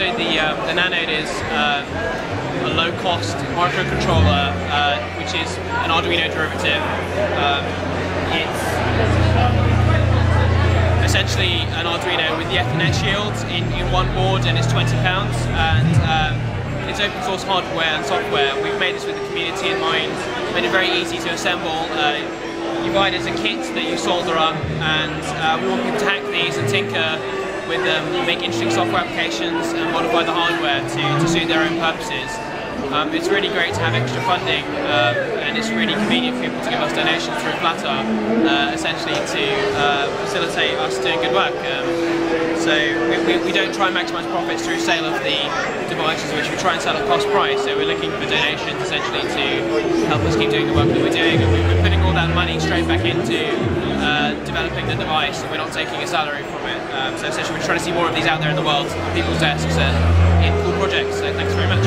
So the um, the Nanode is uh, a low-cost microcontroller, uh, which is an Arduino derivative. Um, it's essentially an Arduino with the Ethernet shields in, in one board, and it's 20 pounds. And um, it's open source hardware and software. We've made this with the community in mind. Made it very easy to assemble. Uh, you buy it as a kit that you solder up, and uh, we want people to hack these and tinker with them, make interesting software applications, and modify the hardware to, to suit their own purposes. Um, it's really great to have extra funding, um, and it's really convenient for people to give us donations through Flattr, uh, essentially to uh, facilitate us doing good work. Um, so we, we, we, don't try and maximise profits through sale of the devices, which we try and sell at cost price. So we're looking for donations essentially to help us keep doing the work that we're doing, straight back into uh, developing the device, and we're not taking a salary from it. Um, so essentially, we're trying to see more of these out there in the world, on people's desks, and in cool projects. So thanks very much.